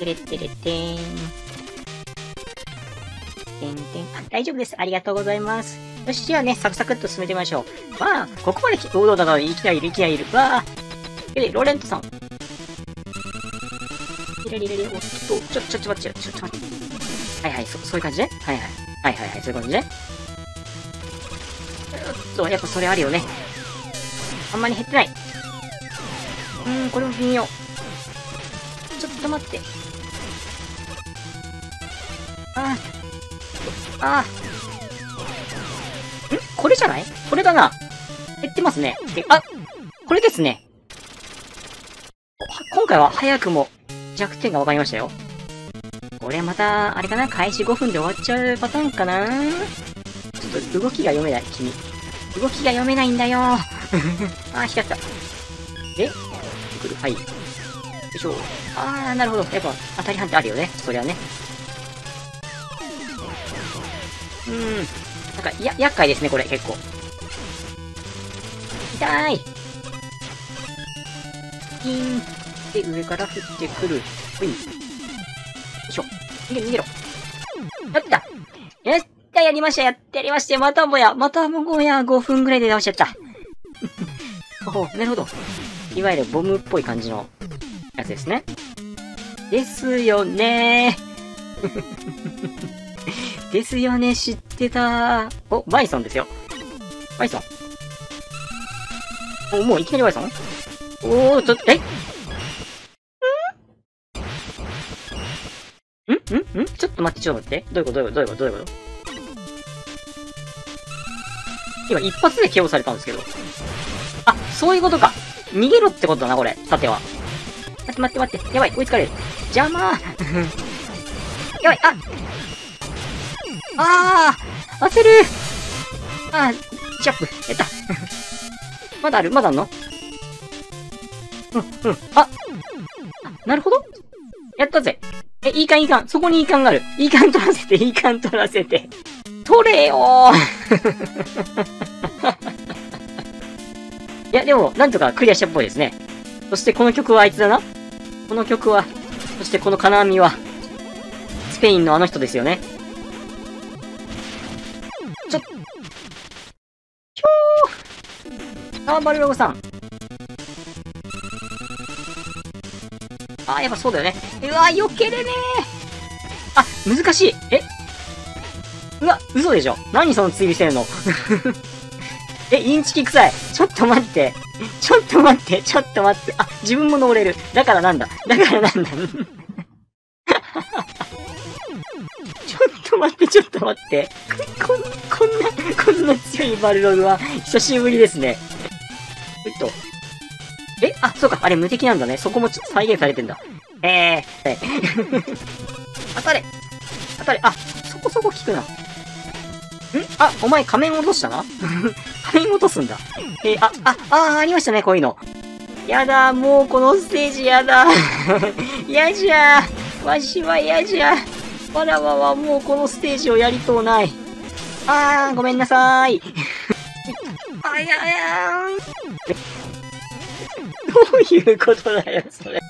てれってれてーん。てんてん。あ、大丈夫です。ありがとうございます。よし、じゃあね、サクサクっと進めてみましょう。わあ、ここまで来て、おお、だだ、いきなりいる、いきなりいる。わあ。え、ロレントさん。リレリレリ、おっと、ちょ、ちょ、ちょ、待って、ちょ、ちょっと待って。はいはい、そ、そういう感じね。はいはい。はいはいはい、そういう感じね。おっと、やっぱそれあるよね。あんまり減ってない。うーん、これも微妙。ちょっと待って。ああ。あ。ん？これじゃない？これだな。減ってますね。であ、これですね。今回は早くも弱点が分かりましたよ。これまた、あれかな？開始5分で終わっちゃうパターンかな？ちょっと動きが読めない、君。動きが読めないんだよ。あー、光った。で、来る。はい。よいしょ。あー、なるほど。やっぱ、当たり判定あるよね。そりゃね。うーん。なんか、や、厄介ですね、これ、結構。痛い。ピーン。で、上から降ってくる。ほい。よいしょ。逃げろ、逃げろ。やったやったやりましたやってやりましてまたもやまたもや5分ぐらいで直しちゃった。おなるほど。いわゆるボムっぽい感じのやつですね。ですよねー ですよね、知ってたお、バイソンですよ。バイソン。お、もういきなりバイソン？おー、ちょっと、え？ん？ん？ん？ちょっと待って、ちょっと待って。どういうこと？どういうこと？どういうこと？どういうこと？今一発で KO されたんですけど。あ、そういうことか。逃げろってことだな、これ。さては。待って待って待って。やばい、追いつかれる。邪魔やばい、あ あー焦るあー、ジャップ。やった。まだあるまだあんの？うん、うん。あ、なるほど。やったぜ。え、いいかんいいかん。そこにいいかんがある。いいかん取らせて、いいかん取らせて。取れよー いや、でも、なんとかクリアしたっぽいですね。そしてこの曲はあいつだな。この曲は、そしてこの金網は、スペインのあの人ですよね。3番ロおさん。あー、やっぱそうだよね。うわー、避けれねー。あ、難しい。え？うわ、嘘でしょ。何その追尾してるの？え、インチキ臭い。ちょっと待って。ちょっと待って、ちょっと待って。あ、自分も登れる。だからなんだ。だからなんだ。ちょっと待って、ちょっと待って。こん、こんな、こんな強いバルログは久しぶりですね。ほいっと。え？あ、そうか。あれ無敵なんだね。そこもちょっと再現されてんだ。えー、はい。当たれ当たれあ、そこそこ効くな。ん？あ、お前仮面落としたな 仮面落とすんだ。えー、あ、あ、あありましたね、こういうの。やだ、もうこのステージやだ。やじゃわしはやじゃわらわはもうこのステージをやりとうない。あー、ごめんなさーい。あやや。どういうことだよ、それ。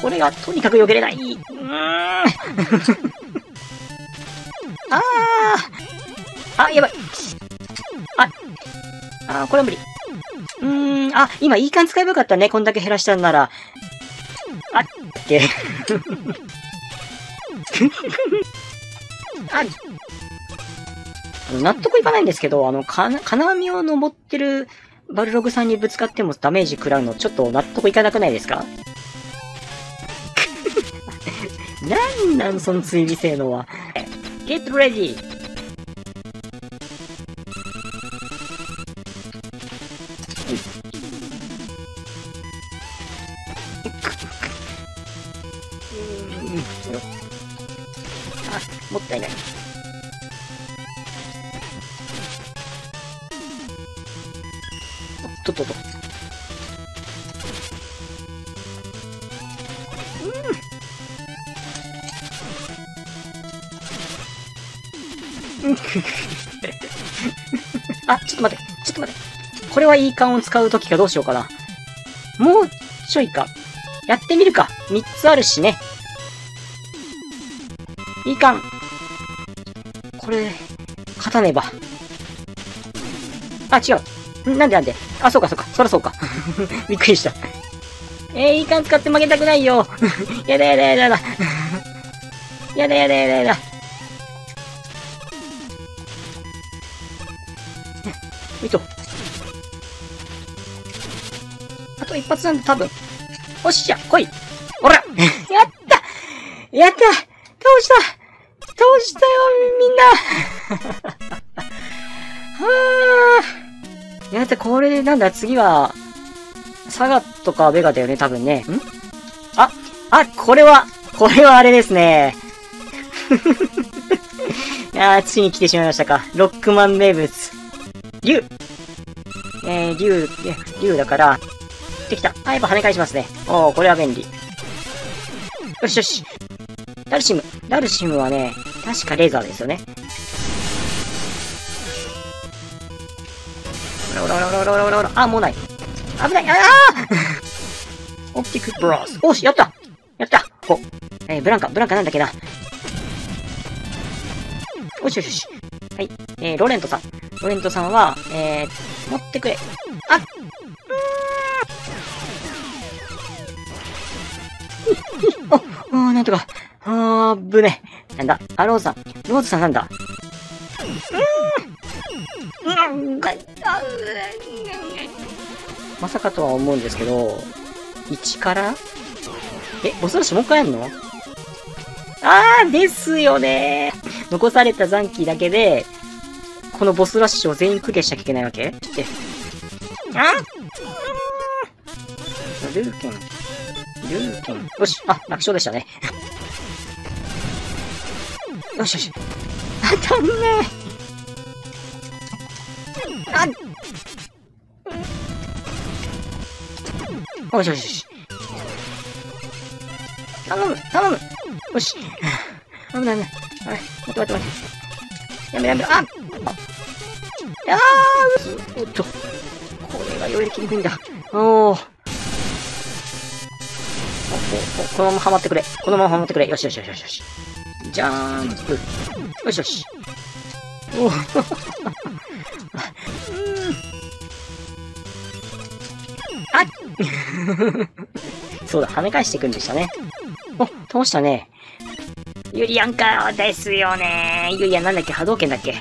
これがとにかく避けれない。うーん。あー。あ、やばい。あ、あー、これは無理。うーん、あ、今いい感じ使えばよかったね。こんだけ減らしたんなら。あっけ。ああの納得いかないんですけど、あの、金網を登ってるバルログさんにぶつかってもダメージ食らうのちょっと納得いかなくないですか？なんなんその追尾性能は？Get ready! あ、もったいない。とっとっと。うん。あ、ちょっと待って、ちょっと待って。これはいい感を使うときかどうしようかな。もうちょいか。やってみるか。3つあるしね。いかん。これ、勝たねば。あ、違う。んなんでなんで？あ、そうかそうか。そらそうか。びっくりした。えー、いかん使って負けたくないよ。やだやだやだやだ。やだやだやだやだ。いと。あと一発なんで多分。おっしゃ、来い。おら やったやった倒した倒したよ、みんなはぁ。やだった、これでなんだ、次は、サガとかベガだよね、多分ね。ん？あ、あ、これは、これはあれですね。あー、ついに来てしまいましたか。ロックマン名物。竜えー、竜、竜だから、できた。あ、やっぱ跳ね返しますね。おー、これは便利。よしよし。ダルシム。ダルシムはね、確かレーザーですよね。おらおらおらおら。あ、もうない。危ない。ああオプティクブラス。おし、やったやったこえー、ブランカ、ブランカなんだっけな。よしよしよし。はい。えー、ロレントさん。ロレントさんは、えー、持ってくれ。あっお、おなんとか。あー、ぶね。なんだ、あ、ローズさん。ローズさんなんだ。うーん。まさかとは思うんですけど、1から？え、ボスラッシュもう一回やんの？あー、ですよね残された残機だけで、このボスラッシュを全員クリアしなきゃいけないわけ？って。あ？ルーケン。ルーケン。よし。あ、楽勝でしたね。よしよし。当たんない。あよしよしよし。頼む頼むよし。危ない危ない。はい。待って待って待って。やめやめ。あああおっと。これがよりきにくいんだ。おー。このままはまってくれ。このままはまってくれ。よしよしよしよし。じゃーんプ。よしよし。おあ そうだ、跳ね返していくんでしたね。お、倒したね。ユリアンかですよね。ユリアンなんだっけ？波動拳だっけ？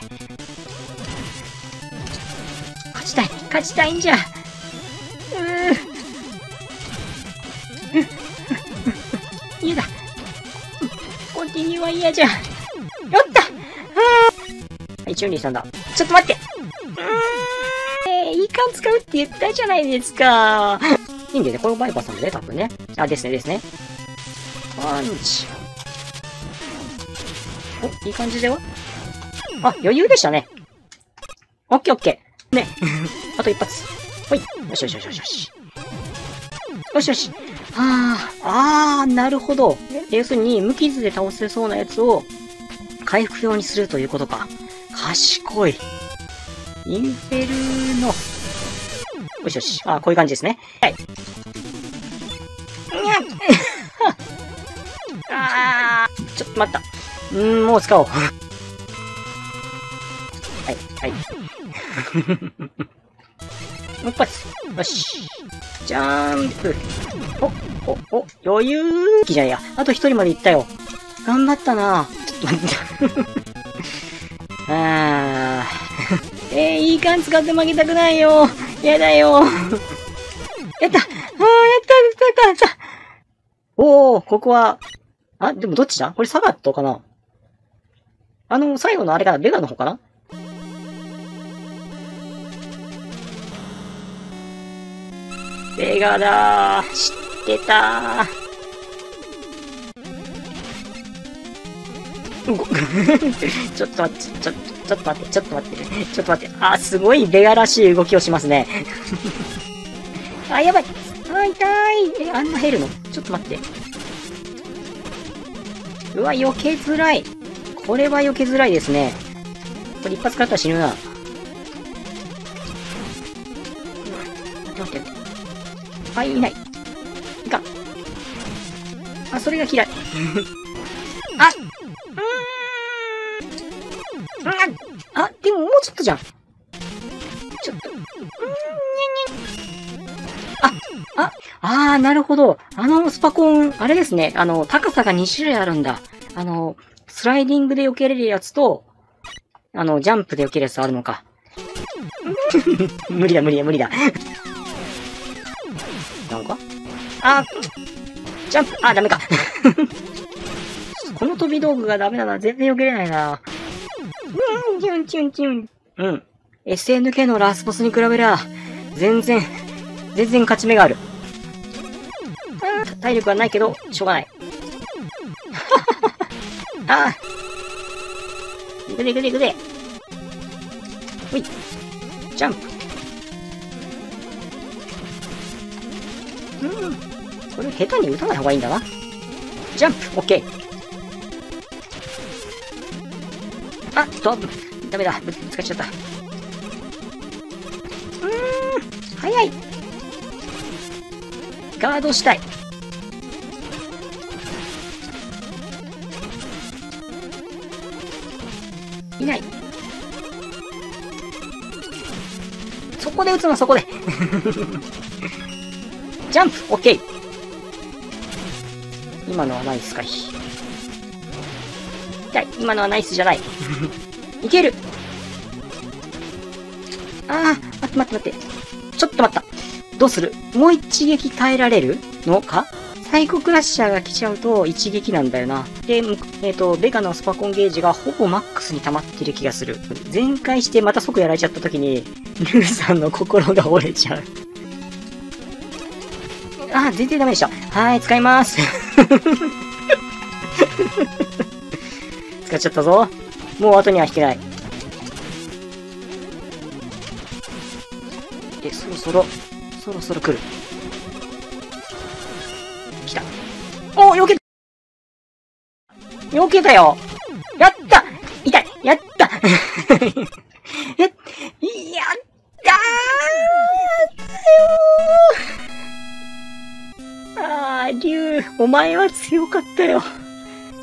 勝ちたい勝ちたいんじゃうー嫌だ。コンティニューは嫌じゃ。やったははい、チュンリーさんだ。ちょっと待ってうーん、えー、いい感使うって言ったじゃないですか。いいんだよね。これバイバーさんだね、多分ね。あ、ですね、ですね。パンチ。お、いい感じだよ。あ、余裕でしたね。オッケーオッケー。ね。あと一発。ほい。よしよしよしよしよし。よしよし。ああ、あー、なるほど。要するに、無傷で倒せそうなやつを、回復用にするということか。賢い。インフェルノ。よしよし。あ、こういう感じですね。はい。あー、ちょっと待った。うー、もう使おう。はい、はい。もう一発。よし。ジャンプ。お、お、お、余裕じゃんや。あと一人まで行ったよ。頑張ったなちょっと待って。あー。えー、いい感使って負けたくないよ。やだよ。やった。あー、やったやったやった。おー、ここは、あ、でもどっちだ？これサガットかな？あの、最後のあれかなベガの方かな？ベガだ。ー。知ってた。ー。ちょっと待って、ちょ、ちょっと待って、ちょっと待って、ちょっと待って。あ、すごいベガらしい動きをしますね。あ、やばい。あ、痛い。え、あんな減るの？ちょっと待って。うわ、避けづらい。これは避けづらいですね。これ一発勝ったら死ぬな。待って待って。あ、いない。いかん。あ、それが嫌い。ちょったじゃん。ちょっと、あ、あ、あー、なるほど。あのスパコン、あれですね。あの、高さが2種類あるんだ。あの、スライディングで避けれるやつと、あの、ジャンプで避けるやつあるのか。無理だ、無理だ、無理だ。なんか？あ、ジャンプ、あ、ダメか。この飛び道具がダメだな。全然避けれないな。うん、チュンチュンチュン。うん。SNK のラスボスに比べりゃ、全然、全然勝ち目がある。体力はないけど、しょうがない。ああ行くぜ行くぜ行くぜ。ほい。ジャンプ。うん。これ下手に打たない方がいいんだな。ジャンプ、オッケー。あっと、ダメだ。ぶつかっちゃった。うーん、早い。ガードしたい。いない。そこで撃つの、そこで。ジャンプオッケー今のはナイス回避。痛い。今のはナイスじゃない。いけるああ、待って待って待って。ちょっと待った。どうする？もう一撃耐えられるのか？サイコクラッシャーが来ちゃうと一撃なんだよな。で、えっ、ー、と、ベガのスパコンゲージがほぼマックスに溜まってる気がする。全開してまた即やられちゃった時に、ルーさんの心が折れちゃう。あ、全然ダメでした。はい、使います。使っちゃったぞ。もう後には引けない。で、そろそろ、そろそろ来る。来た。お避けた避けたよやった痛いやった え、やったーあー、竜、お前は強かったよ。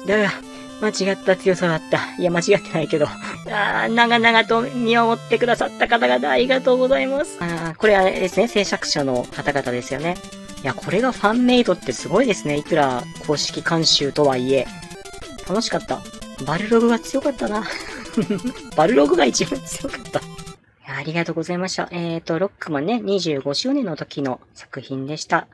だが、間違った強さだった。いや、間違ってないけど。ああ、長々と見守ってくださった方々ありがとうございます。ああ、これはですね、制作者の方々ですよね。いや、これがファンメイドってすごいですね。いくら公式監修とはいえ。楽しかった。バルログが強かったな。バルログが一番強かった。ありがとうございました。えっ、ー、と、ロックマンね、25周年の時の作品でした。